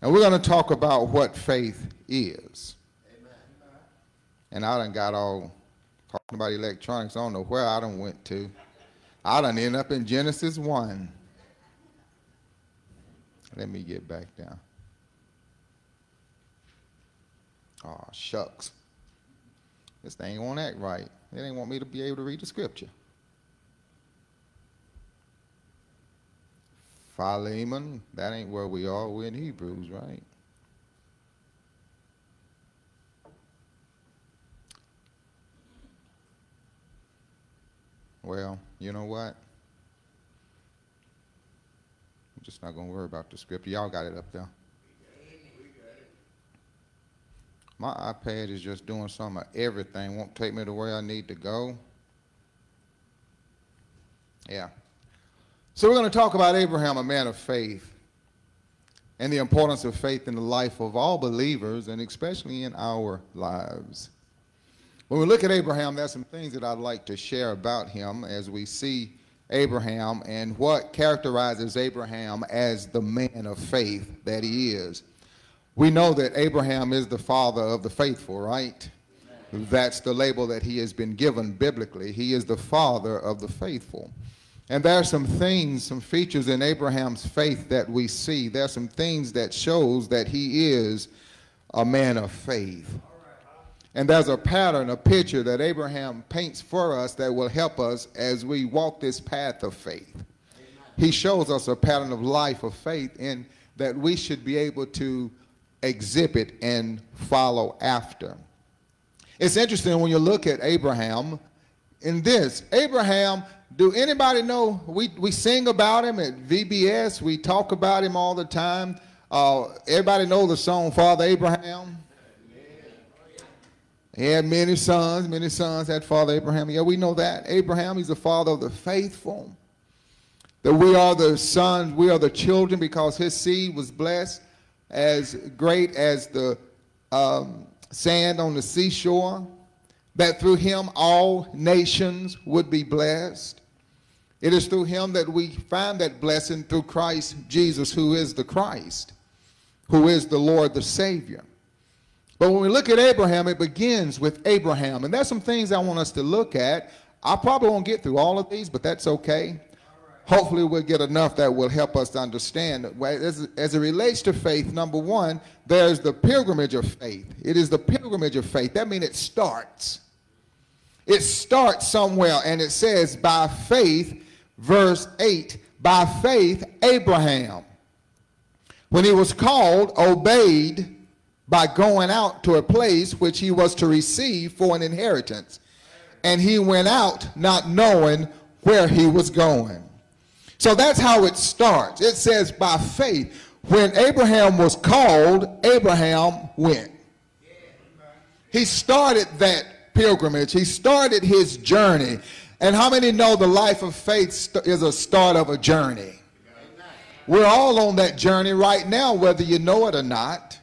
And we're going to talk about what faith is. Amen. And I done got all talking about electronics. I don't know where I done went to. I done end up in Genesis 1. Let me get back down. Oh, shucks. This thing won't act right. It ain't want me to be able to read the scripture. Philemon, that ain't where we are. We're in Hebrews, right? Well, you know what? I'm just not going to worry about the scripture. Y'all got it up there. My iPad is just doing some of everything. Won't take me to where I need to go. Yeah. So we're going to talk about Abraham, a man of faith, and the importance of faith in the life of all believers, and especially in our lives. When we look at Abraham, there's some things that I'd like to share about him as we see Abraham and what characterizes Abraham as the man of faith that he is. We know that Abraham is the father of the faithful, right? That's the label that he has been given biblically. He is the father of the faithful. And there are some things, some features in Abraham's faith that we see. There are some things that shows that he is a man of faith. And there's a pattern, a picture that Abraham paints for us that will help us as we walk this path of faith. He shows us a pattern of life of faith and that we should be able to exhibit and follow after. It's interesting when you look at Abraham in this. Abraham do anybody know? We, we sing about him at VBS. We talk about him all the time. Uh, everybody know the song Father Abraham? He had many sons. Many sons had Father Abraham. Yeah, we know that. Abraham, he's the father of the faithful. That we are the sons, we are the children because his seed was blessed as great as the um, sand on the seashore. That through him all nations would be blessed. It is through him that we find that blessing through Christ Jesus, who is the Christ, who is the Lord, the Savior. But when we look at Abraham, it begins with Abraham. And there's some things I want us to look at. I probably won't get through all of these, but that's okay. Hopefully, we'll get enough that will help us to understand. As, as it relates to faith, number one, there's the pilgrimage of faith. It is the pilgrimage of faith. That means it starts. It starts somewhere, and it says, by faith, verse 8 By faith, Abraham, when he was called, obeyed by going out to a place which he was to receive for an inheritance. And he went out not knowing where he was going. So that's how it starts. It says, by faith, when Abraham was called, Abraham went. He started that pilgrimage, he started his journey. And how many know the life of faith is a start of a journey? We're all on that journey right now, whether you know it or not.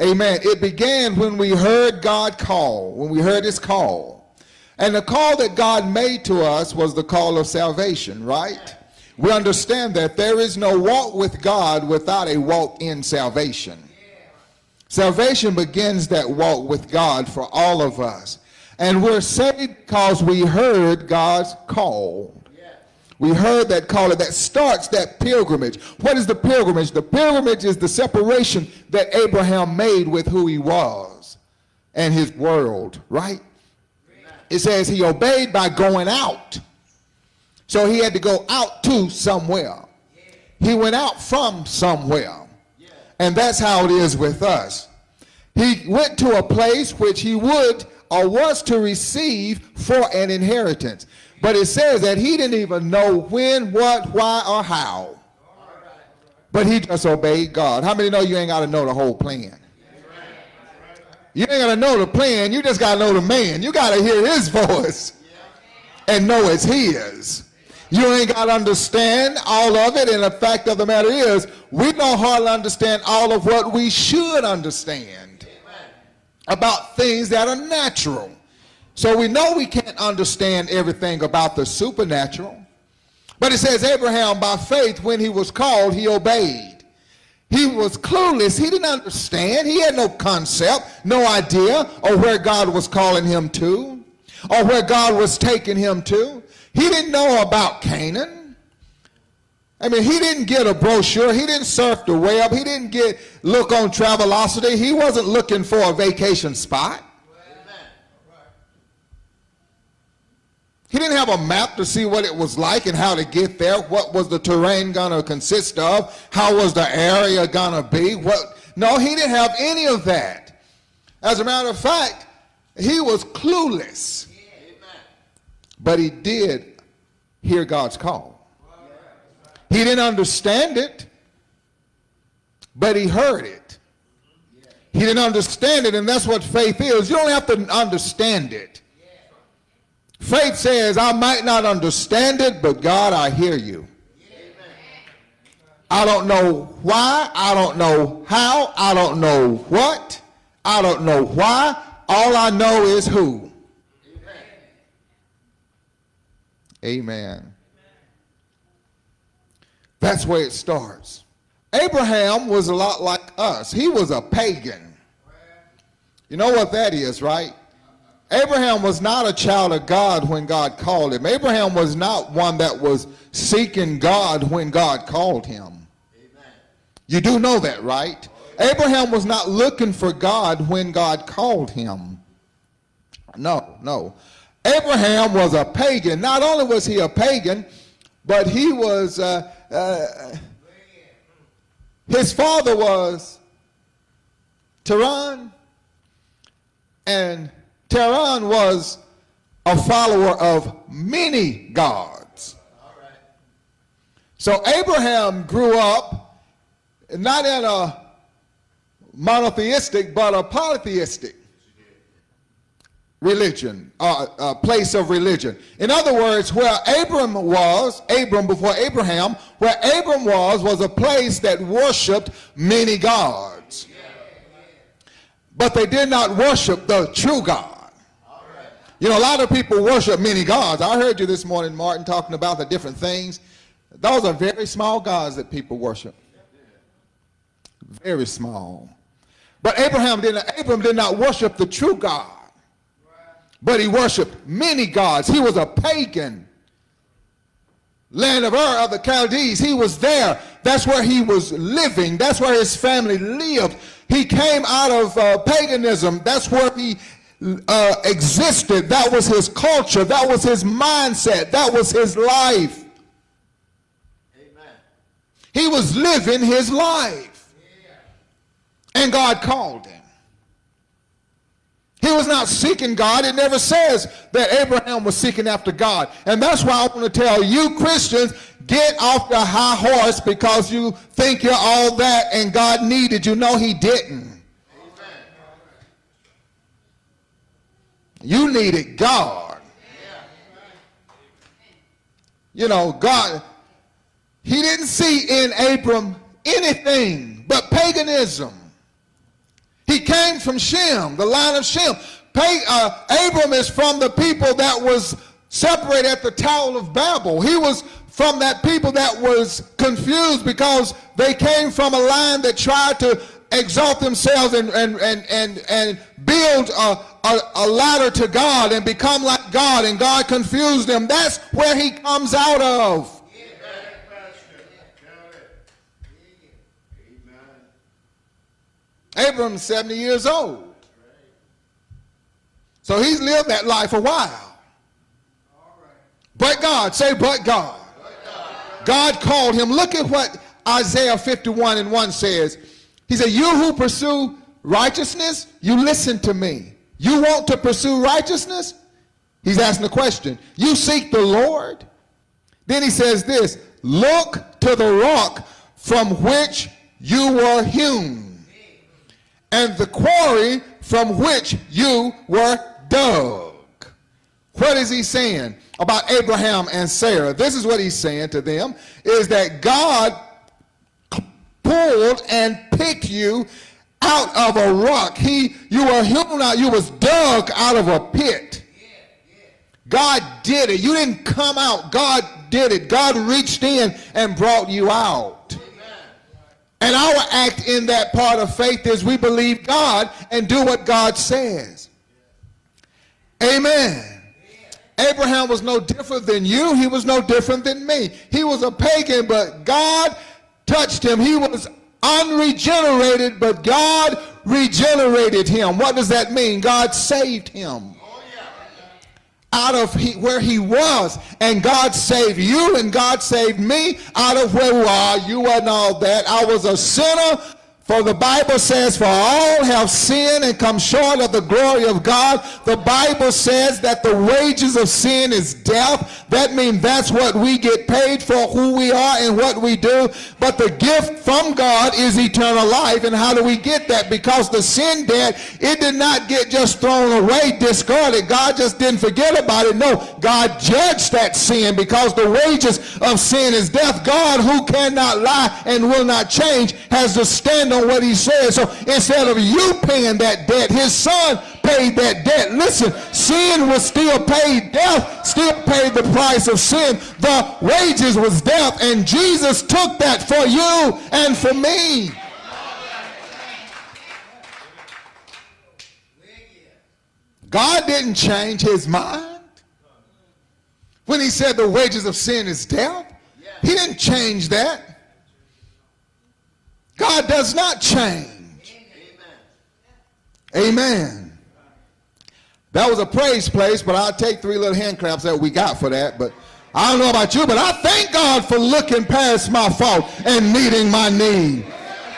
Amen. It began when we heard God call, when we heard his call. And the call that God made to us was the call of salvation, right? We understand that there is no walk with God without a walk in salvation. Salvation begins that walk with God for all of us. And we're saved because we heard God's call. We heard that call that starts that pilgrimage. What is the pilgrimage? The pilgrimage is the separation that Abraham made with who he was and his world, right? It says he obeyed by going out. So he had to go out to somewhere. He went out from somewhere. And that's how it is with us. He went to a place which he would or was to receive for an inheritance. But it says that he didn't even know when, what, why, or how. But he just obeyed God. How many know you ain't got to know the whole plan? You ain't got to know the plan. You just got to know the man. You got to hear his voice and know it's his. You ain't got to understand all of it. And the fact of the matter is, we don't hardly understand all of what we should understand about things that are natural. So we know we can't understand everything about the supernatural. But it says Abraham, by faith, when he was called, he obeyed. He was clueless. He didn't understand. He had no concept, no idea of where God was calling him to or where God was taking him to. He didn't know about Canaan. I mean, he didn't get a brochure. He didn't surf the web. He didn't get look on Travelocity. He wasn't looking for a vacation spot. He didn't have a map to see what it was like and how to get there. What was the terrain going to consist of? How was the area going to be? What? No, he didn't have any of that. As a matter of fact, he was clueless. But he did hear God's call. He didn't understand it, but he heard it. He didn't understand it, and that's what faith is. You don't have to understand it. Faith says, I might not understand it, but God, I hear you. I don't know why. I don't know how. I don't know what. I don't know why. All I know is who. Amen. That's where it starts. Abraham was a lot like us. He was a pagan. You know what that is, right? Abraham was not a child of God when God called him. Abraham was not one that was seeking God when God called him. Amen. You do know that, right? Abraham was not looking for God when God called him. No, no. Abraham was a pagan. Not only was he a pagan, but he was, uh, uh, his father was Terah and Terah was a follower of many gods. So Abraham grew up not in a monotheistic, but a polytheistic religion, uh, a place of religion. In other words, where Abram was, Abram before Abraham, where Abram was, was a place that worshiped many gods. But they did not worship the true God. You know, a lot of people worship many gods. I heard you this morning, Martin, talking about the different things. Those are very small gods that people worship. Very small. But Abraham did not, Abraham did not worship the true God. But he worshiped many gods. He was a pagan. Land of Ur of the Chaldees. He was there. That's where he was living. That's where his family lived. He came out of uh, paganism. That's where he uh, existed. That was his culture. That was his mindset. That was his life. Amen. He was living his life. And God called him. He was not seeking God. It never says that Abraham was seeking after God. And that's why I want to tell you, Christians, get off the high horse because you think you're all that and God needed you. No, he didn't. You needed God. You know, God, he didn't see in Abram anything but paganism. He came from Shem, the line of Shem. Uh, Abram is from the people that was separated at the Tower of Babel. He was from that people that was confused because they came from a line that tried to exalt themselves and, and, and, and, and build a, a, a, ladder to God and become like God, and God confused them. That's where he comes out of. Abram's 70 years old. So he's lived that life a while. But God, say, but God. God called him. Look at what Isaiah 51 and 1 says. He said, You who pursue righteousness, you listen to me. You want to pursue righteousness? He's asking the question. You seek the Lord? Then he says this Look to the rock from which you were hewn, and the quarry from which you were dug. What is he saying about Abraham and Sarah? This is what he's saying to them is that God pulled and picked you out of a rock. He, you were hewn out, you was dug out of a pit. God did it. You didn't come out. God did it. God reached in and brought you out. And our act in that part of faith is we believe God and do what God says. Amen. Abraham was no different than you. He was no different than me. He was a pagan, but God touched him. He was unregenerated, but God regenerated him. What does that mean? God saved him out of he, where he was. And God saved you and God saved me out of where we are. You wasn't all that. I was a sinner for the Bible says, For all have sinned and come short of the glory of God. The Bible says that the wages of sin is death. That means that's what we get paid for who we are and what we do. But the gift from God is eternal life. And how do we get that? Because the sin debt, it did not get just thrown away, discarded. God just didn't forget about it. No, God judged that sin because the wages of sin is death. God, who cannot lie and will not change, has to stand on what he said. So instead of you paying that debt, his son paid that debt. Listen, sin was still paid. Death still paid the price of sin. The wages was death. And Jesus took that for you and for me. God didn't change his mind when he said the wages of sin is death. He didn't change that. God does not change. Amen. That was a praise place, but I'll take three little hand claps that we got for that. But I don't know about you, but I thank God for looking past my fault and meeting my need.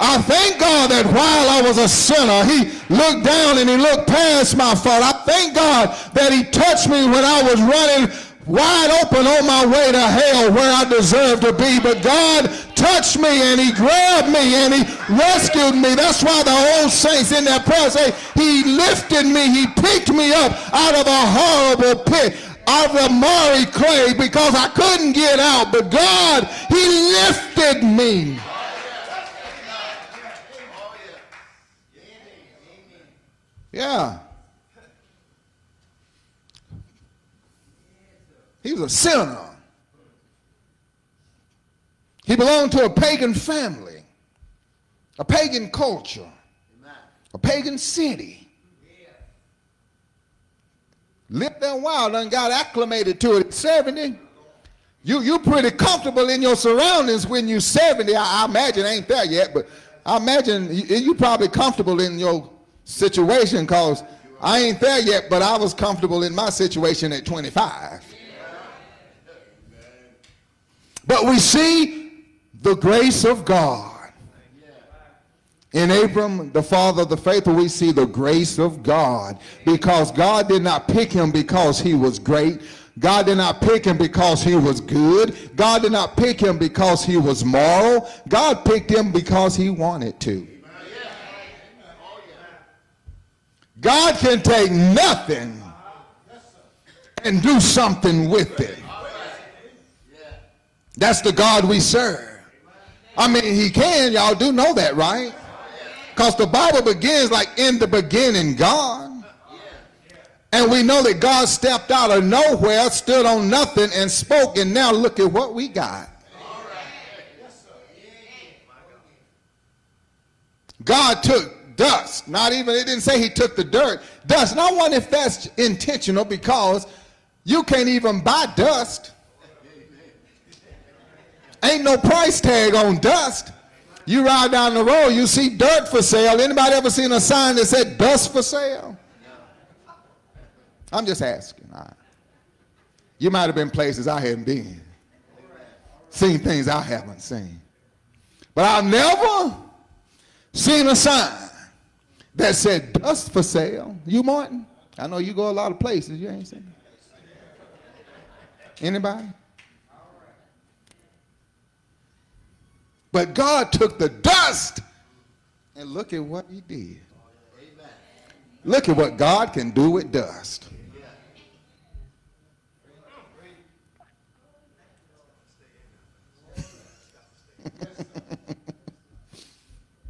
I thank God that while I was a sinner, he looked down and he looked past my fault. I thank God that he touched me when I was running wide open on my way to hell where I deserve to be. But God touched me and he grabbed me and he rescued me. That's why the old saints in their prayer say, he lifted me, he picked me up out of a horrible pit out of the miry clay because I couldn't get out. But God, he lifted me. Yeah. He was a sinner. He belonged to a pagan family, a pagan culture, a pagan city. Lived there a while and got acclimated to it at 70. You, you pretty comfortable in your surroundings when you're 70. I, I imagine ain't there yet, but I imagine you, you probably comfortable in your situation because I ain't there yet, but I was comfortable in my situation at 25. But we see the grace of God. In Abram, the father of the faithful, we see the grace of God because God did not pick him because he was great. God did not pick him because he was good. God did not pick him because he was moral. God picked him because he wanted to. God can take nothing and do something with it. That's the God we serve. I mean, he can. Y'all do know that, right? Because the Bible begins like in the beginning, God. And we know that God stepped out of nowhere, stood on nothing, and spoke. And now look at what we got. God took dust. Not even, it didn't say he took the dirt. Dust. And I wonder if that's intentional because you can't even buy dust. Ain't no price tag on dust. You ride down the road, you see dirt for sale. Anybody ever seen a sign that said dust for sale? I'm just asking. You might have been places I hadn't been, seen things I haven't seen. But I've never seen a sign that said dust for sale. You, Martin? I know you go a lot of places. You ain't seen it. Anybody? But God took the dust and look at what he did. Look at what God can do with dust.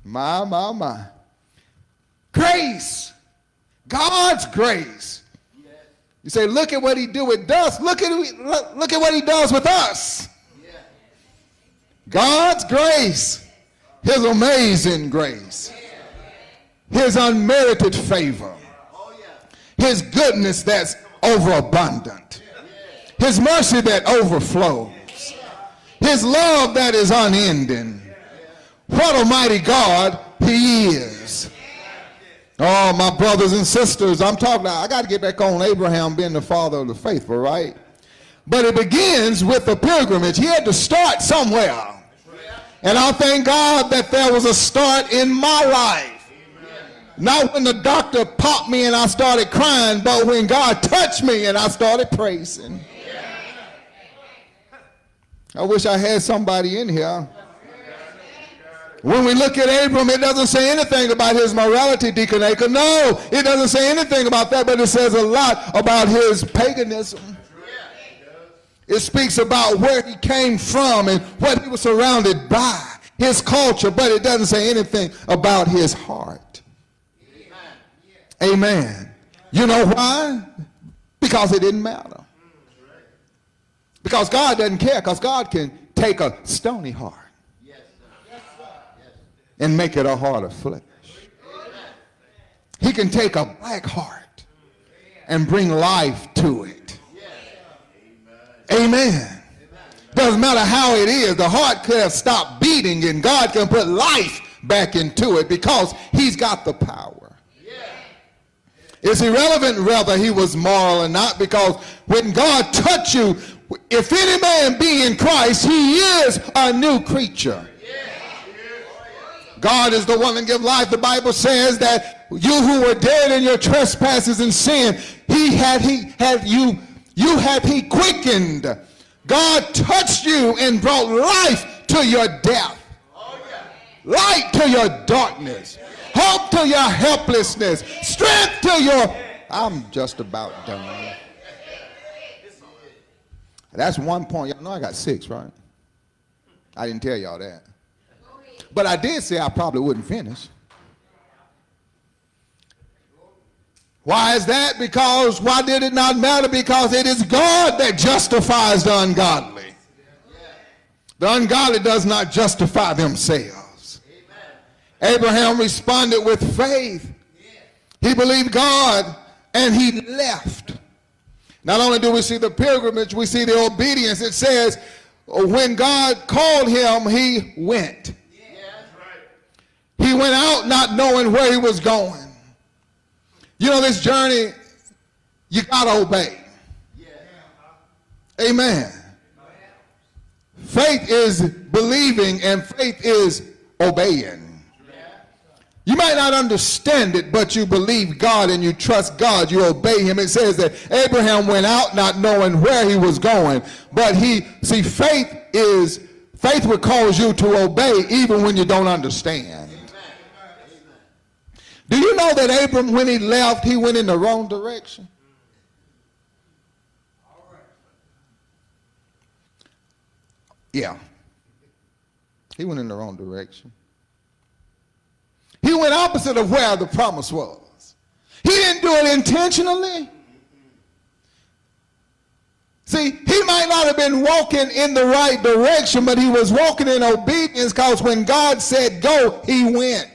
my, my, my. Grace. God's grace. You say, look at what he do with dust. Look at, look, look at what he does with us. God's grace. His amazing grace, His unmerited favor, His goodness that's overabundant, His mercy that overflows, His love that is unending. What a mighty God He is. Oh, my brothers and sisters, I'm talking, I got to get back on Abraham being the father of the faithful, right? But it begins with a pilgrimage. He had to start somewhere. And I thank God that there was a start in my life. Not when the doctor popped me and I started crying, but when God touched me and I started praising. I wish I had somebody in here. When we look at Abram, it doesn't say anything about his morality, Deacon Aker. No, it doesn't say anything about that, but it says a lot about his paganism. It speaks about where he came from and what he was surrounded by, his culture, but it doesn't say anything about his heart. Amen. You know why? Because it didn't matter. Because God doesn't care, because God can take a stony heart and make it a heart of flesh. He can take a black heart and bring life to it. Amen. Doesn't matter how it is, the heart could have stopped beating and God can put life back into it because he's got the power. It's irrelevant whether he was moral or not because when God touched you, if any man be in Christ, he is a new creature. God is the one that gives life. The Bible says that you who were dead in your trespasses and sin, he had he had you you have he quickened. God touched you and brought life to your death. Light to your darkness. Hope to your helplessness. Strength to your I'm just about done. That's one point. Y'all know I got six, right? I didn't tell y'all that. But I did say I probably wouldn't finish. Why is that? Because why did it not matter? Because it is God that justifies the ungodly. The ungodly does not justify themselves. Abraham responded with faith. He believed God and he left. Not only do we see the pilgrimage, we see the obedience. It says, when God called him, he went. He went out not knowing where he was going. You know, this journey, you got to obey. Amen. Faith is believing and faith is obeying. You might not understand it, but you believe God and you trust God. You obey him. It says that Abraham went out not knowing where he was going. But he, see, faith is, faith will cause you to obey even when you don't understand. Do you know that Abram, when he left, he went in the wrong direction? Yeah. He went in the wrong direction. He went opposite of where the promise was. He didn't do it intentionally. See, he might not have been walking in the right direction, but he was walking in obedience because when God said go, he went.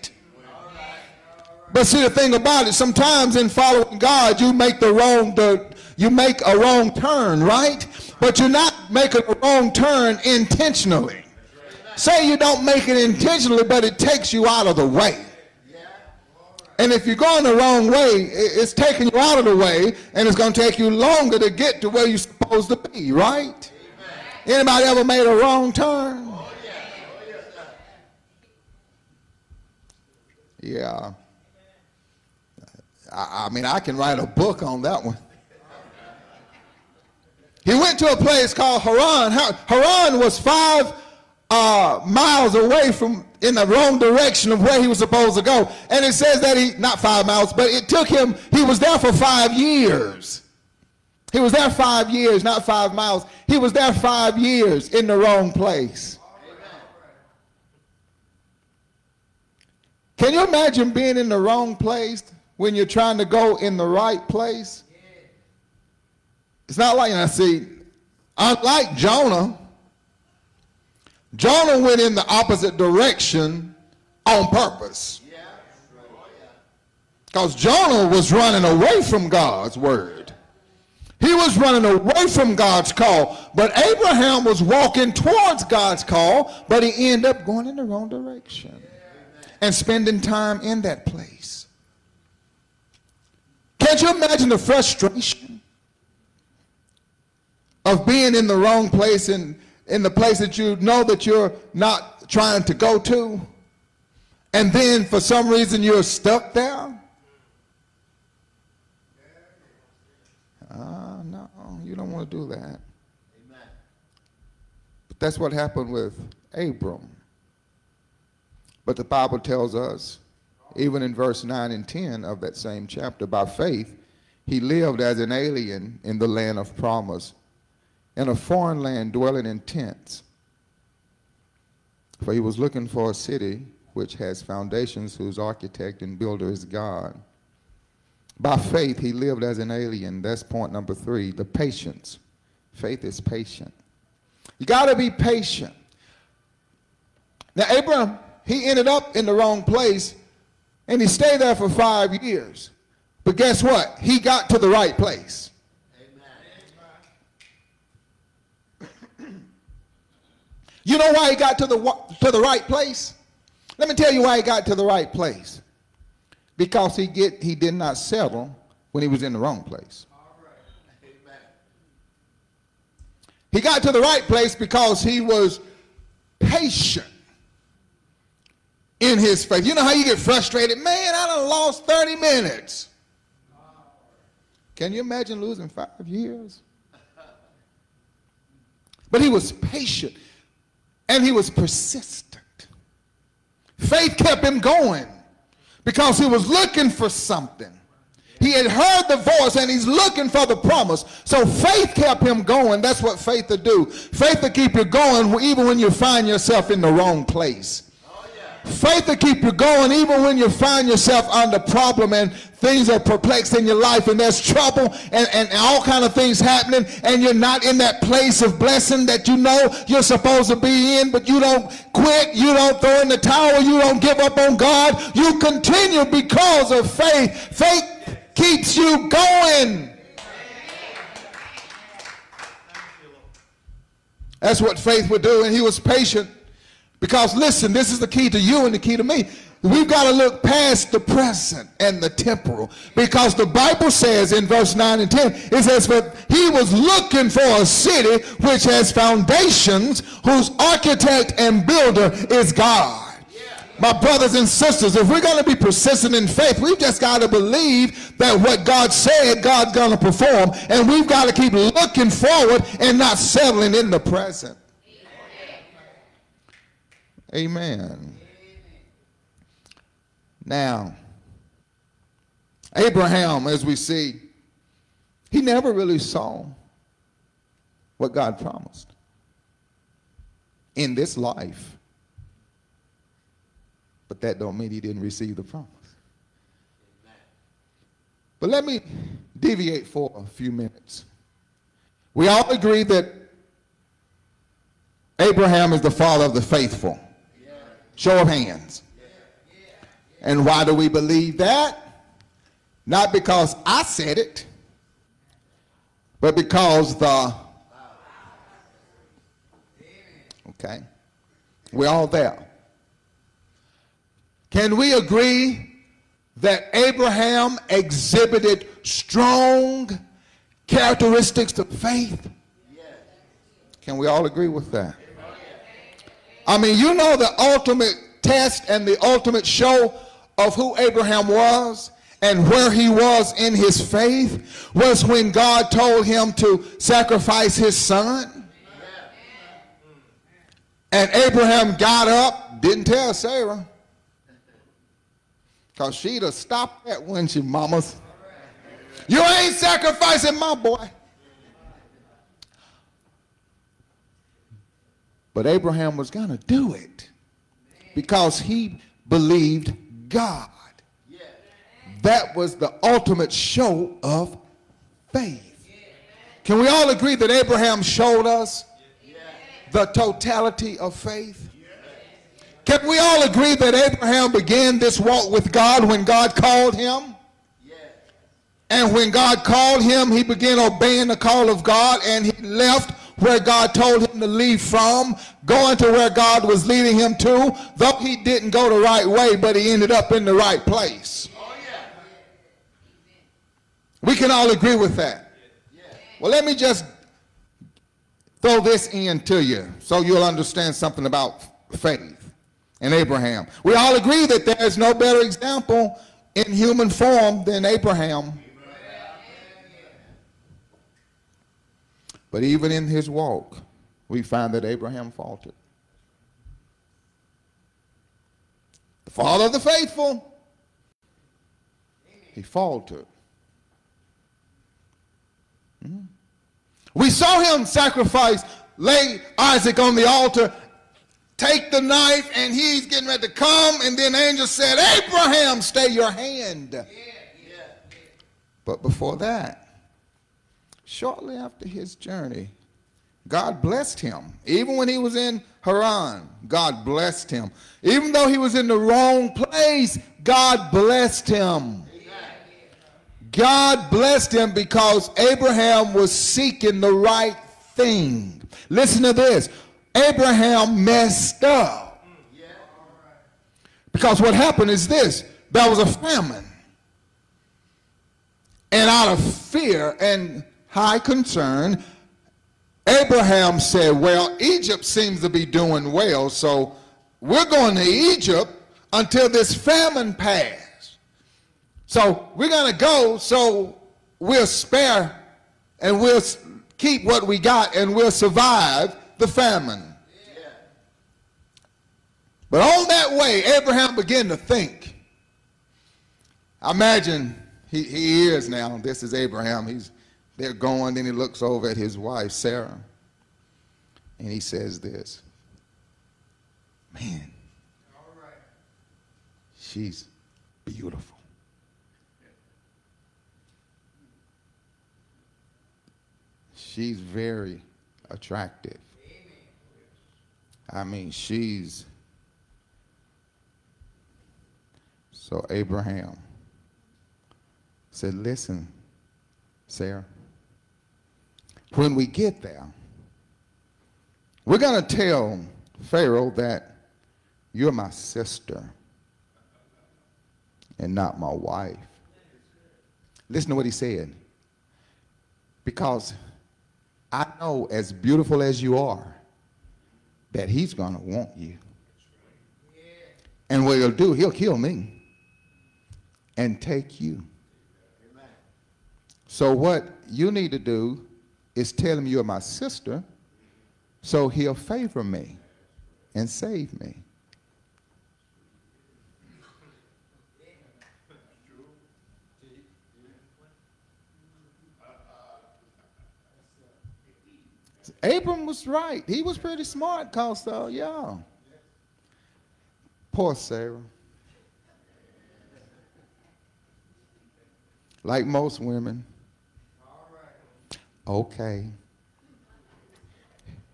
But see the thing about it, sometimes in following God, you make the wrong the you make a wrong turn, right? But you're not making a wrong turn intentionally. Say you don't make it intentionally, but it takes you out of the way. And if you're going the wrong way, it's taking you out of the way, and it's going to take you longer to get to where you're supposed to be, right? Anybody ever made a wrong turn? Yeah. I, mean, I can write a book on that one. He went to a place called Haran. Haran was five uh, miles away from in the wrong direction of where he was supposed to go. And it says that he, not five miles, but it took him, he was there for five years. He was there five years, not five miles. He was there five years in the wrong place. Can you imagine being in the wrong place when you're trying to go in the right place. It's not like, I see, unlike Jonah, Jonah went in the opposite direction on purpose. Because Jonah was running away from God's word. He was running away from God's call. But Abraham was walking towards God's call, but he ended up going in the wrong direction and spending time in that place. Can't you imagine the frustration of being in the wrong place and in the place that you know that you're not trying to go to? And then for some reason you're stuck there? Uh, no, you don't want to do that. Amen. But that's what happened with Abram. But the Bible tells us, even in verse 9 and 10 of that same chapter, by faith, he lived as an alien in the land of promise, in a foreign land dwelling in tents. For he was looking for a city which has foundations, whose architect and builder is God. By faith, he lived as an alien. That's point number three the patience. Faith is patient. You got to be patient. Now, Abraham, he ended up in the wrong place and he stayed there for five years. But guess what? He got to the right place. Amen. You know why he got to the, to the right place? Let me tell you why he got to the right place because he get he did not settle when he was in the wrong place. He got to the right place because he was patient in his faith. You know how you get frustrated? Man, I done lost 30 minutes. Can you imagine losing five years? But he was patient and he was persistent. Faith kept him going because he was looking for something. He had heard the voice and he's looking for the promise. So faith kept him going. That's what faith will do. Faith will keep you going even when you find yourself in the wrong place. Faith to keep you going even when you find yourself under problem and things are perplexed in your life and there's trouble and, and all kind of things happening and you're not in that place of blessing that you know you're supposed to be in, but you don't quit, you don't throw in the towel, you don't give up on God. You continue because of faith. Faith keeps you going. That's what faith would do, and he was patient. Because listen, this is the key to you and the key to me. We've got to look past the present and the temporal. Because the Bible says in verse 9 and 10, it says, But he was looking for a city which has foundations, whose architect and builder is God. My brothers and sisters, if we're going to be persistent in faith, we've just got to believe that what God said, God's going to perform. And we've got to keep looking forward and not settling in the present. Amen. Now, Abraham, as we see, he never really saw what God promised in this life. But that don't mean he didn't receive the promise. But let me deviate for a few minutes. We all agree that Abraham is the father of the faithful. Show of hands. And why do we believe that? Not because I said it, but because the. Okay. We're all there. Can we agree that Abraham exhibited strong characteristics of faith? Can we all agree with that? I mean, you know the ultimate test and the ultimate show of who Abraham was and where he was in his faith was when God told him to sacrifice his son. And Abraham got up, didn't tell Sarah. Because she'd have stopped that when she mamas. You ain't sacrificing my boy. But Abraham was going to do it because he believed God. That was the ultimate show of faith. Can we all agree that Abraham showed us the totality of faith? Can we all agree that Abraham began this walk with God when God called him? And when God called him, he began obeying the call of God and he left where God told him to leave from, going to where God was leading him to, though he didn't go the right way, but he ended up in the right place. We can all agree with that. Well, let me just throw this in to you so you'll understand something about faith and Abraham. We all agree that there is no better example in human form than Abraham. But even in his walk, we find that Abraham faltered. The father of the faithful, he faltered. Mm-hmm. We saw him sacrifice, lay Isaac on the altar, take the knife, and he's getting ready to come. And then angel said, Abraham, stay your hand. Yeah, yeah. But before that, shortly after his journey, God blessed him. Even when he was in Haran, God blessed him. Even though he was in the wrong place, God blessed him. God blessed him because Abraham was seeking the right thing. Listen to this. Abraham messed up. Because what happened is this. There was a famine. And out of fear and high concern, Abraham said, well, Egypt seems to be doing well, so we're going to Egypt until this famine passes. So we're going to go so we'll spare and we'll keep what we got and we'll survive the famine. But on that way, Abraham began to think. I imagine he, he is now. This is Abraham. He's they're going, then he looks over at his wife, Sarah, and he says this. Man, she's beautiful. she's very attractive. I mean, she's. So Abraham said, Listen, Sarah, when we get there, we're going to tell Pharaoh that you're my sister and not my wife. Listen to what he said. Because I know as beautiful as you are, that he's going to want you. And what he'll do, he'll kill me and take you. So what you need to do is telling him you're my sister so he'll favor me and save me. Abram was right. He was pretty smart, cause uh, yeah. Poor Sarah. Like most women. Okay.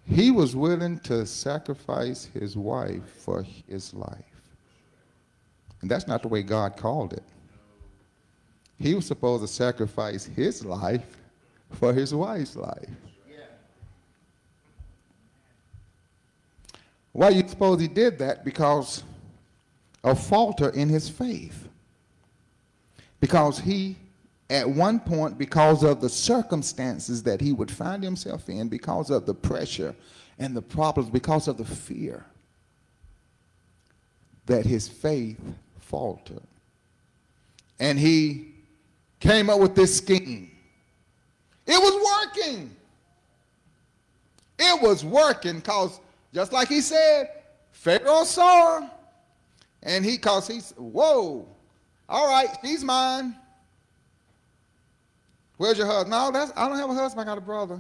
He was willing to sacrifice his wife for his life. And that's not the way God called it. He was supposed to sacrifice his life for his wife's life. Why you suppose he did that? Because a falter in his faith. Because he, at one point, because of the circumstances that he would find himself in, because of the pressure and the problems, because of the fear, that his faith faltered. And he came up with this scheme. It was working. It was working because just like he said, Pharaoh saw her, and he, cause he's, whoa, all right, she's mine. Where's your husband? No, that's, I don't have a husband, I got a brother.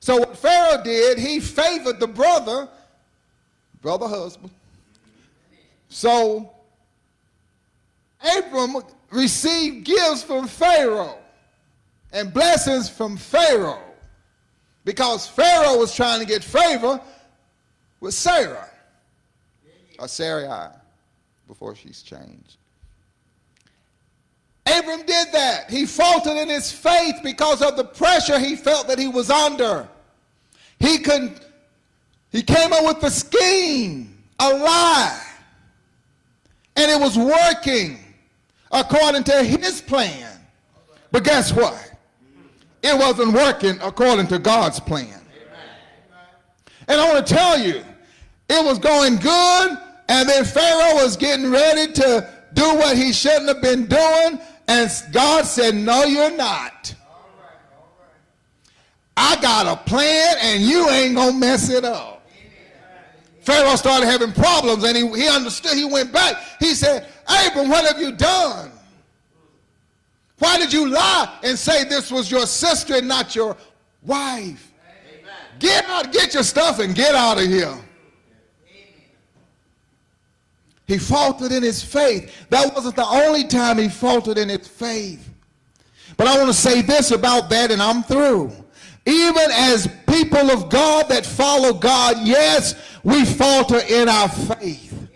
So what Pharaoh did, he favored the brother, brother husband. So Abram received gifts from Pharaoh and blessings from Pharaoh because Pharaoh was trying to get favor with Sarah. or Sarai, before she's changed. Abram did that. He faltered in his faith because of the pressure he felt that he was under. He could he came up with a scheme, a lie. And it was working according to his plan. But guess what? It wasn't working according to God's plan. And I want to tell you, it was going good, and then Pharaoh was getting ready to do what he shouldn't have been doing, and God said, No, you're not. I got a plan, and you ain't going to mess it up. Pharaoh started having problems, and he, he understood. He went back. He said, Abram, what have you done? Why did you lie and say this was your sister and not your wife? Get out, get your stuff and get out of here. He faltered in his faith. That wasn't the only time he faltered in his faith. But I want to say this about that, and I'm through. Even as people of God that follow God, yes, we falter in our faith.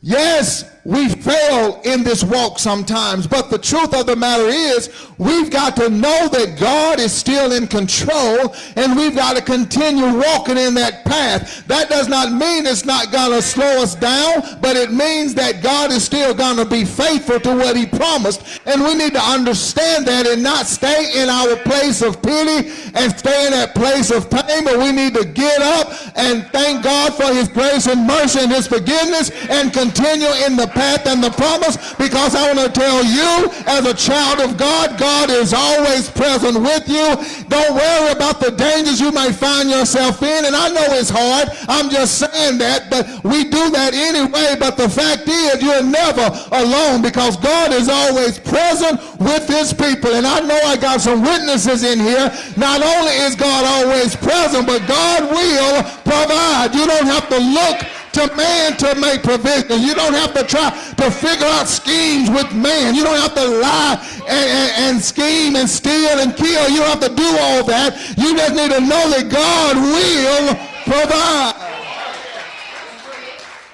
Yes, we fail in this walk sometimes, but the truth of the matter is we've got to know that God is still in control and we've got to continue walking in that path. That does not mean it's not going to slow us down, but it means that God is still going to be faithful to what he promised. And we need to understand that and not stay in our place of pity and stay in that place of pain, but we need to get up and thank God for his grace and mercy and his forgiveness and continue in the path and the promise because I want to tell you as a child of God, God is always present with you. Don't worry about the dangers you might find yourself in. And I know it's hard. I'm just saying that, but we do that anyway. But the fact is you're never alone because God is always present with his people. And I know I got some witnesses in here. Not only is God always present, but God will provide. You don't have to look to man to make provision. You don't have to try to figure out schemes with man. You don't have to lie and, and, and scheme and steal and kill. You don't have to do all that. You just need to know that God will provide.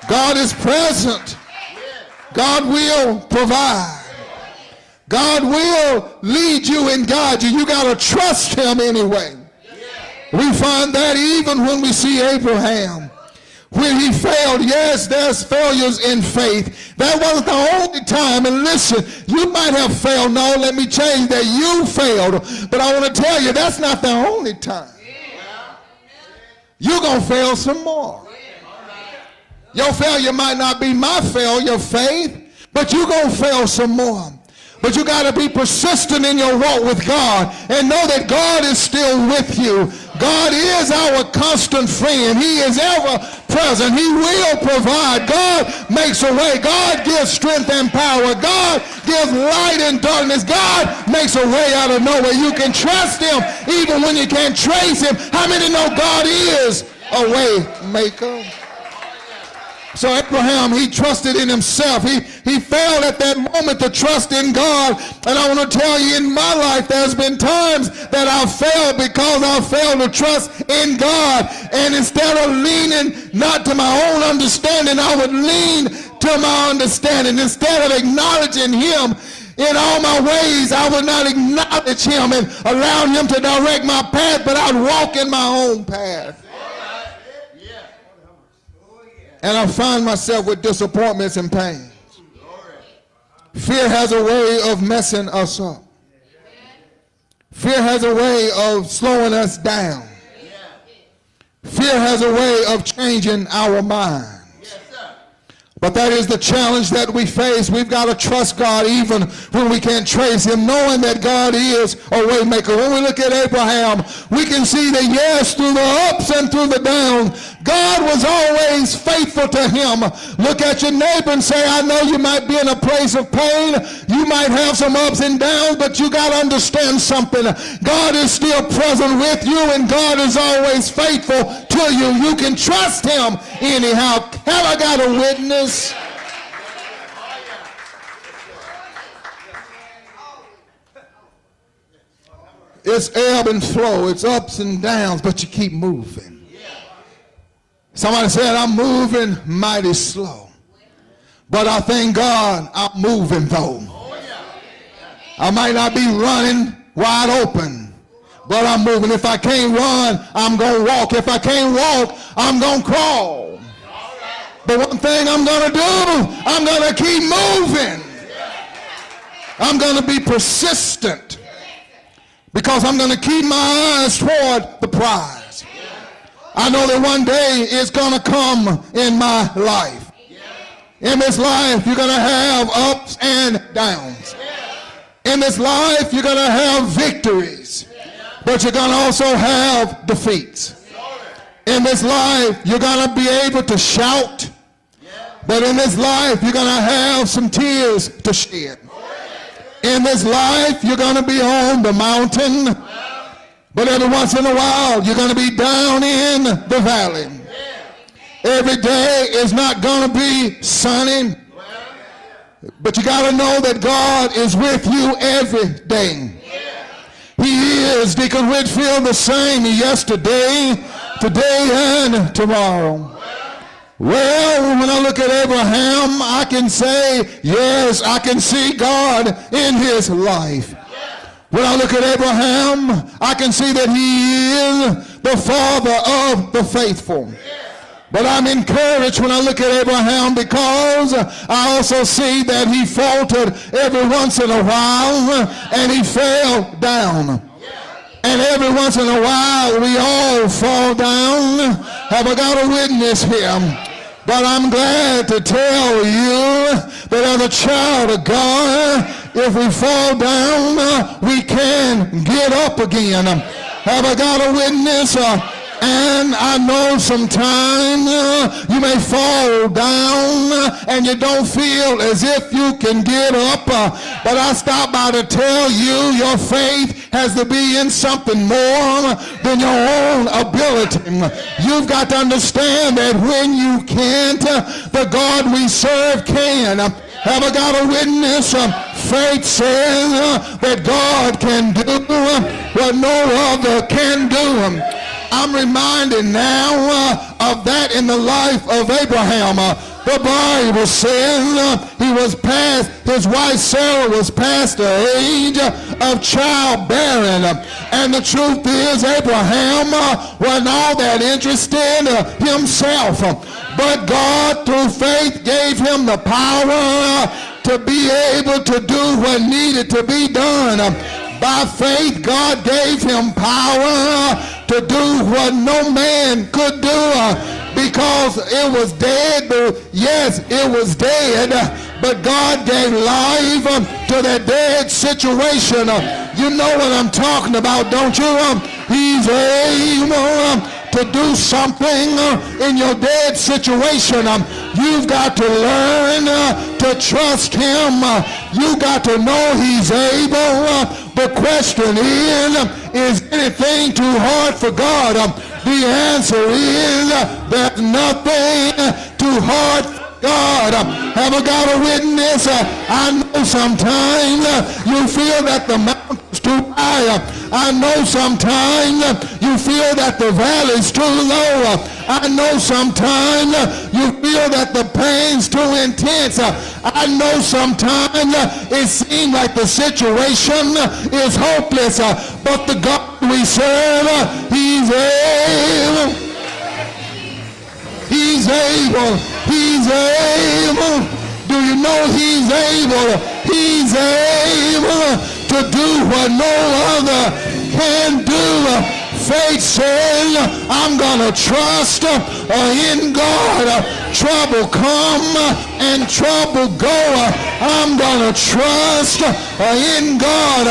God is present. God will provide. God will lead you and guide you. You got to trust him anyway. We find that even when we see Abraham when he failed, yes, there's failures in faith. That wasn't the only time. And listen, you might have failed. No, let me change that. You failed. But I want to tell you, that's not the only time. You're going to fail some more. Your failure might not be my failure, faith, but you're going to fail some more. But you got to be persistent in your walk with God and know that God is still with you. God is our constant friend. He is ever present. He will provide. God makes a way. God gives strength and power. God gives light in darkness. God makes a way out of nowhere. You can trust him even when you can't trace him. How many know God is a way maker? So Abraham, he trusted in himself. He, he failed at that moment to trust in God. And I want to tell you, in my life, there's been times that I failed because I failed to trust in God. And instead of leaning not to my own understanding, I would lean to my understanding. Instead of acknowledging him in all my ways, I would not acknowledge him and allow him to direct my path, but I'd walk in my own path. And I find myself with disappointments and pains. Fear has a way of messing us up. Fear has a way of slowing us down. Fear has a way of changing our mind. But that is the challenge that we face. We've got to trust God even when we can't trace him, knowing that God is a waymaker. When we look at Abraham, we can see that yes, through the ups and through the downs, God was always faithful to him. Look at your neighbor and say, I know you might be in a place of pain. You might have some ups and downs, but you got to understand something. God is still present with you and God is always faithful to you. You can trust him anyhow. Have I got a witness? It's ebb and flow, it's ups and downs, but you keep moving. Somebody said, I'm moving mighty slow. But I thank God I'm moving though. I might not be running wide open, but I'm moving. If I can't run, I'm going to walk. If I can't walk, I'm going to crawl. But one thing I'm going to do, I'm going to keep moving. I'm going to be persistent because I'm going to keep my eyes toward the prize. I know that one day it's going to come in my life. In this life, you're going to have ups and downs. In this life, you're going to have victories, but you're going to also have defeats. In this life, you're going to be able to shout, but in this life, you're going to have some tears to shed. In this life, you're going to be on the mountain, but every once in a while, you're going to be down in the valley. Every day is not going to be sunny, but you got to know that God is with you every day. He is, Deacon Whitfield, the same yesterday, today, and tomorrow. Well, when I look at Abraham, I can say, yes, I can see God in his life. When I look at Abraham, I can see that he is the father of the faithful. But I'm encouraged when I look at Abraham because I also see that he faltered every once in a while and he fell down. And every once in a while we all fall down. Have I got a witness here? But I'm glad to tell you that as a child of God, if we fall down, we can get up again. Have I got a witness? Uh, And I know sometimes uh, you may fall down and you don't feel as if you can get up. Uh, but I stop by to tell you your faith has to be in something more than your own ability. You've got to understand that when you can't, uh, the God we serve can. Have I got a witness? Uh, faith says uh, that God can do what no other can do. I'm reminded now uh, of that in the life of Abraham. Uh, the Bible says uh, he was past, his wife Sarah was past the age of childbearing. And the truth is Abraham uh, wasn't all that interested uh, himself. But God through faith gave him the power uh, to be able to do what needed to be done. By faith, God gave him power to do what no man could do uh, because it was dead. Yes, it was dead, but God gave life um, to that dead situation. Uh, you know what I'm talking about, don't you? Um, he's able um, to do something uh, in your dead situation. Um, you've got to learn uh, to trust him. Uh, you've got to know he's able uh, the question is, um, is anything too hard for God? Um, the answer is there's nothing too hard for God. Have I got a witness? I know sometimes you feel that the mountain's I know sometimes you feel that the valley's too low. I know sometimes you feel that the pain's too intense. I know sometimes it seems like the situation is hopeless. But the God we serve, he's able. He's able. He's able. Do you know he's able? He's able to do what no other can do. Faith says, I'm going to trust uh, in God. Trouble come and trouble go. I'm going to trust uh, in God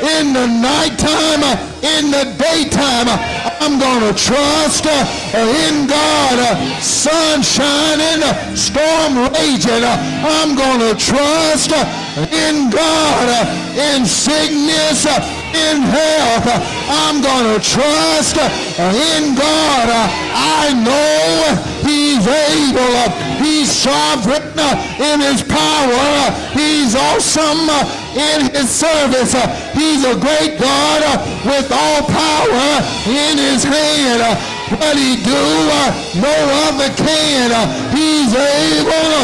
in the nighttime, in the daytime. I'm going to trust uh, in God. Uh, sun shining, storm raging. I'm going to trust uh, in God. In sickness, in health, I'm going to trust in God. I know he's able. He's sovereign in his power. He's awesome in his service. He's a great God with all power in his hand. what he do, uh, no other can. He's able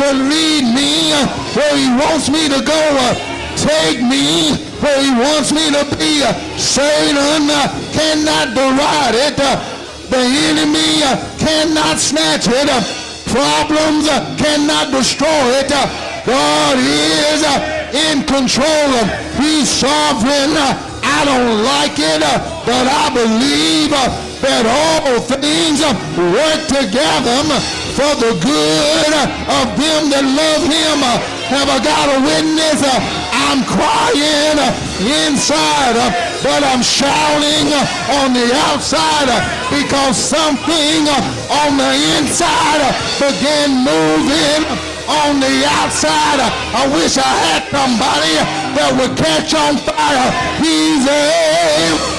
to lead me uh, where he wants me to go. Uh, take me where he wants me to be. Satan cannot deride it. The enemy cannot snatch it. Problems cannot destroy it. God is in control. He's sovereign. I don't like it, but I believe that all things work together for the good of them that love him. Have I got a witness? I'm crying inside, but I'm shouting on the outside because something on the inside began moving on the outside. I wish I had somebody that would catch on fire. He's a